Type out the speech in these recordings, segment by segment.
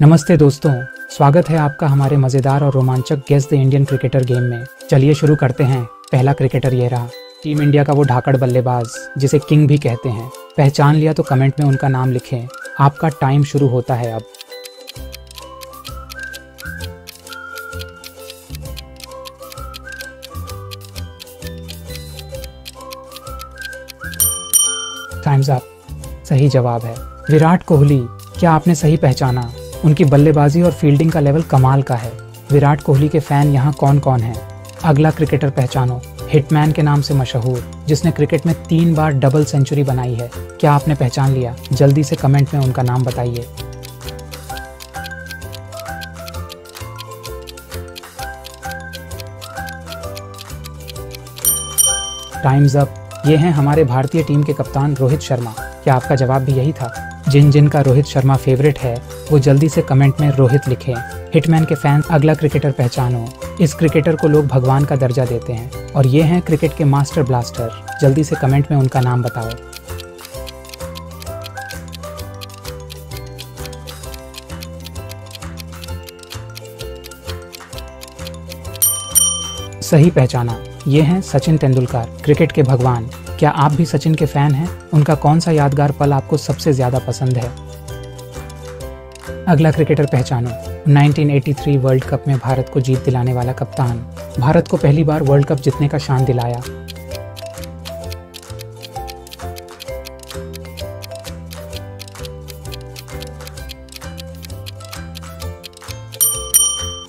नमस्ते दोस्तों, स्वागत है आपका हमारे मज़ेदार और रोमांचक guest the Indian cricketer game में। चलिए शुरू करते हैं पहला क्रिकेटर ये रहा, टीम इंडिया का वो ढाकड़ बल्लेबाज, जिसे किंग भी कहते हैं। पहचान लिया तो कमेंट में उनका नाम लिखें। आपका टाइम शुरू होता है अब। टाइम्स अप सही जवाब है। विराट कोहली, क्या आपने सही पहचाना? उनकी बल्लेबाजी और फील्डिंग का लेवल कमाल का है। विराट कोहली के फ़ैन यहाँ कौन कौन हैं? अगला क्रिकेटर पहचानो। हिटमैन के नाम से मशहूर, जिसने क्रिकेट में तीन बार डबल सेंचुरी बनाई है। क्या आपने पहचान लिया? जल्दी से कमेंट में उनका नाम बताइए। टाइम्स अप ये हैं हमारे भारतीय टीम के कप्तान रोहित शर्मा। क्या आपका जवाब भी यही था? जिन जिन का रोहित शर्मा फेवरेट है, वो जल्दी से कमेंट में रोहित लिखें। हिटमैन के फ़ैन अगला क्रिकेटर पहचानो। इस क्रिकेटर को लोग भगवान का दर्जा देते हैं। और ये हैं क्रिकेट के मास्टर ब्लास्टर जल्दी से कमेंट में उनका नाम बताओ। सही पहचाना। ये हैं सचिन तेंदुलकर क्रिकेट के भगवान। क्या आप भी सचिन के फ़ैन हैं? उनका कौन सा यादगार पल आपको सबसे ज़्यादा पसंद है? अगला क्रिकेटर पहचानो। 1983 वर्ल्ड कप में भारत को जीत दिलाने वाला कप्तान। भारत को पहली बार वर्ल्ड कप जीतने का शान दिलाया।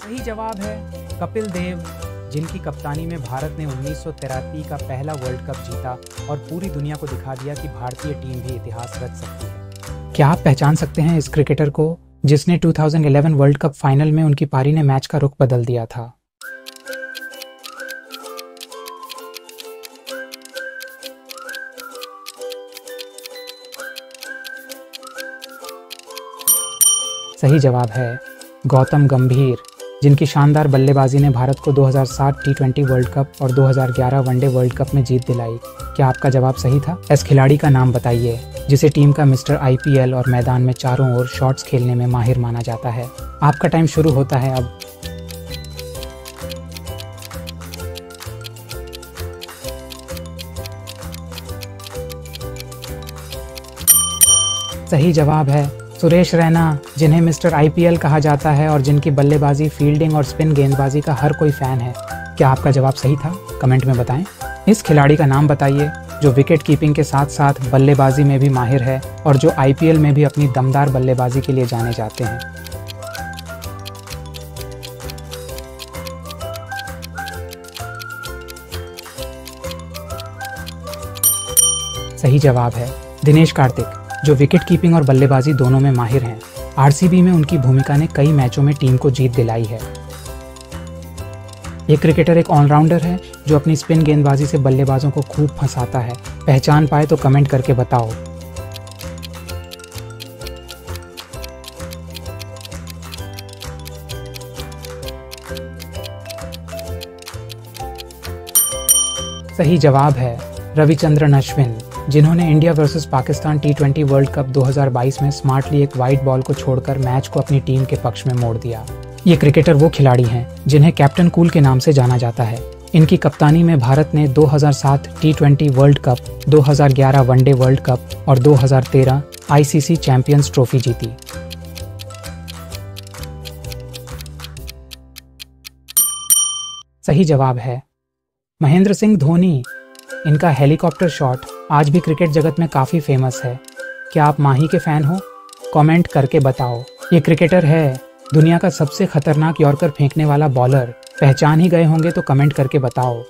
सही जवाब है कपिल देव। जिनकी कप्तानी में भारत ने उन्नीस का पहला वर्ल्ड कप जीता और पूरी दुनिया को दिखा दिया कि भारतीय टीम भी इतिहास रच सकती है। क्या आप पहचान सकते हैं इस क्रिकेटर को, जिसने 2011 वर्ल्ड कप फाइनल में उनकी पारी ने मैच का रुख बदल दिया था? सही जवाब है गौतम गंभीर। जिनकी शानदार बल्लेबाजी ने भारत को 2007 टी वर्ल्ड कप और 2011 वनडे वर्ल्ड कप में जीत दिलाई। क्या आपका जवाब सही था? इस खिलाड़ी का नाम बताइए, जिसे टीम का मिस्टर आईपीएल और मैदान में चारों ओर शॉट्स खेलने में माहिर माना जाता है। आपका टाइम शुरू होता है अब। सही जवाब है। सुरेश रैना, जिन्हें मिस्टर आईपीएल कहा जाता है और जिनकी बल्लेबाजी, फील्डिंग और स्पिन गेंदबाजी का हर कोई फ़ैन है। क्या आपका जवाब सही था? कमेंट में बताएँ। इस खिलाड़ी का नाम बताइए, जो विकेट कीपिंग के साथ साथ बल्लेबाजी में भी माहिर है और जो आईपीएल में भी अपनी दमदार बल्लेबाजी के लिए जाने जाते हैं। सही जवाब है दिनेश कार्तिक। जो विकेट कीपिंग और बल्लेबाजी दोनों में माहिर हैं। आरसीबी में उनकी भूमिका ने कई मैचों में टीम को जीत दिलाई है। ये क्रिकेटर एक ऑलराउंडर है, जो अपनी स्पिन गेंदबाजी से बल्लेबाजों को खूब फंसाता है। पहचान पाए तो कमेंट करके बताओ। सही जवाब है रविचंद्रन अश्विन। जिन्होंने India versus Pakistan T world cup 2022 में स्मार्टली एक वाइट बॉल को छोड़कर मैच को अपनी टीम के पक्ष में मोड़ दिया। ये क्रिकेटर वो खिलाड़ी हैं, जिन्हें कैप्टन कूल के नाम से जाना जाता है। इनकी कप्तानी में भारत ने 2007 T world cup 2011 one day world cup और 2013 आईसीसी चैंपियंस ट्रॉफी जीती। सही जवाब है, महेंद्र सिंह धोनी। इनका हेलीकॉप्टर शॉट आज भी क्रिकेट जगत में काफ़ी फ़ेमस है। क्या आप माही के फ़ैन हो? कमेंट करके बताओ। ये क्रिकेटर है, दुनिया का सबसे खतरनाक यॉर्कर फेंकने वाला बॉलर पहचान ही गए होंगे तो कमेंट करके बताओ।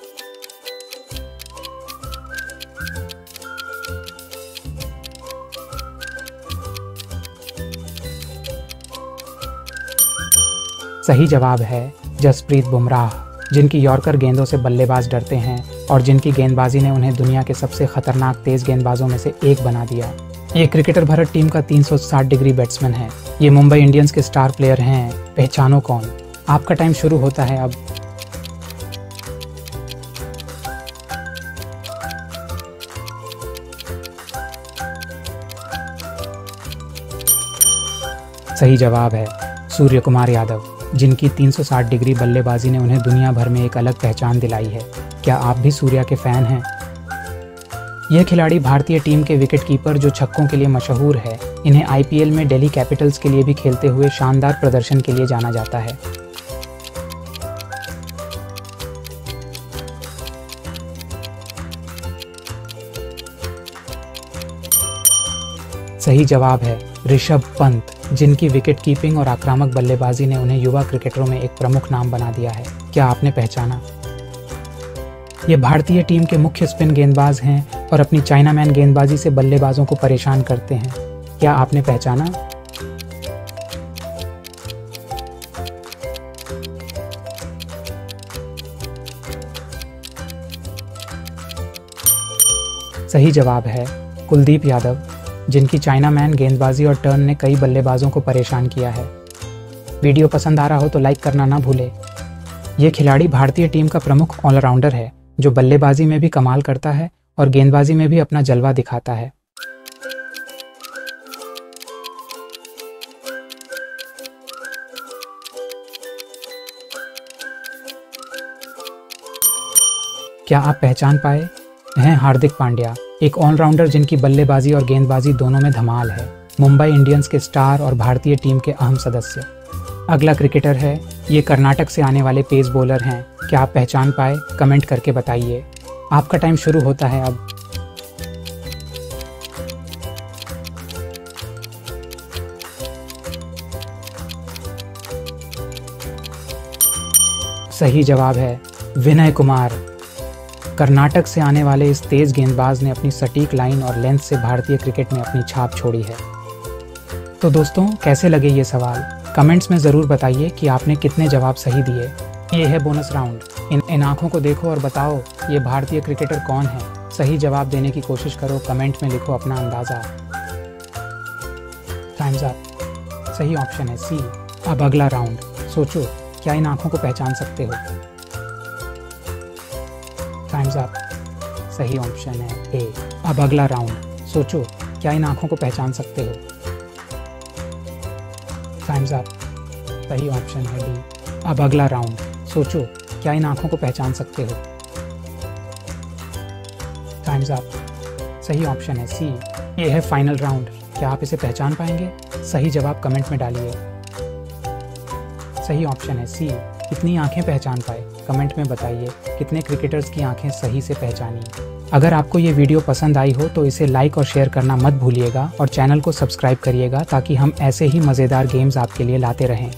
सही जवाब है, जसप्रीत बुमराह। जिनकी यॉर्कर गेंदों से बल्लेबाज डरते हैं और जिनकी गेंदबाजी ने उन्हें दुनिया के सबसे खतरनाक तेज गेंदबाजों में से एक बना दिया। ये क्रिकेटर भारत टीम का 360 डिग्री बैट्समैन है। ये मुंबई इंडियंस के स्टार प्लेयर हैं। पहचानो कौन? आपका टाइम शुरू होता है अब। सही जवाब है सूर्य कुमार यादव। जिनकी 360 डिग्री बल्लेबाजी ने उन्हें दुनिया भर में एक अलग पहचान दिलाई है। क्या आप भी सूर्या के फ़ैन हैं? यह खिलाड़ी भारतीय टीम के विकेट कीपर जो छक्कों के लिए मशहूर है, इन्हें आईपीएल में दिल्ली कैपिटल्स के लिए भी खेलते हुए शानदार प्रदर्शन के लिए जाना जाता है। सही जवाब है ऋषभ पंत। जिनकी विकेट कीपिंग और आक्रामक बल्लेबाजी ने उन्हें युवा क्रिकेटरों में एक प्रमुख नाम बना दिया है। क्या आपने पहचाना? ये भारतीय टीम के मुख्य स्पिन गेंदबाज हैं और अपनी चाइना मैन गेंदबाजी से बल्लेबाजों को परेशान करते हैं। क्या आपने पहचाना? सही जवाब है कुलदीप यादव। जिनकी चाइना मैन गेंदबाजी और टर्न ने कई बल्लेबाजों को परेशान किया है। वीडियो पसंद आ रहा हो तो लाइक करना ना भूले। ये खिलाड़ी भारतीय टीम का प्रमुख ऑलराउंडर है, जो बल्लेबाजी में भी कमाल करता है और गेंदबाजी में भी अपना जलवा दिखाता है। क्या आप पहचान पाए हैं हार्दिक पांड्या? एक ऑलराउंडर जिनकी बल्लेबाजी और गेंदबाजी दोनों में धमाल है। मुंबई इंडियंस के स्टार और भारतीय टीम के अहम सदस्य। अगला क्रिकेटर है। ये कर्नाटक से आने वाले पेस बॉलर हैं। क्या आप पहचान पाए? कमेंट करके बताइए। आपका टाइम शुरू होता है अब। सही जवाब है विनय कुमार। कर्नाटक से आने वाले इस तेज गेंदबाज ने अपनी सटीक लाइन और लेंथ से भारतीय क्रिकेट में अपनी छाप छोड़ी है। तो दोस्तों, कैसे लगे ये सवाल? कमेंट्स में ज़रूर बताइए कि आपने कितने जवाब सही दिए। ये है बोनस राउंड। इन इन आँखों को देखो और बताओ, ये भारतीय क्रिकेटर कौन है? सही जवाब देने की कोशिश करो, कमेंट में लिखो अपना अंदाज़ा। टाइम्स अप सही ऑप्शन है सी अब अगला राउंड। सोचो, क्या इन आँखों को पहचान सकते हो? टाइम्स अप सही ऑप्शन है ए अब अगला राउंड सोचो, क्या इन आँखों को पहचान सकते हो? टाइम्स अप सही ऑप्शन है डी अब अगला राउंड सोचो, क्या इन आँखों को पहचान सकते हो? टाइम्स अप सही ऑप्शन है सी ये है फाइनल राउंड क्या आप इसे पहचान पाएँगे? सही जवाब कमेंट में डालिए। सही ऑप्शन है सी कितनी आँखें पहचान पाए? कमेंट में बताइए, कितने क्रिकेटर्स की आँखें सही से पहचानी? अगर आपको ये वीडियो पसंद आई हो तो इसे लाइक और शेयर करना मत भूलिएगा और चैनल को सब्सक्राइब करिएगा ताकि हम ऐसे ही मज़ेदार गेम्स आपके लिए लाते रहें।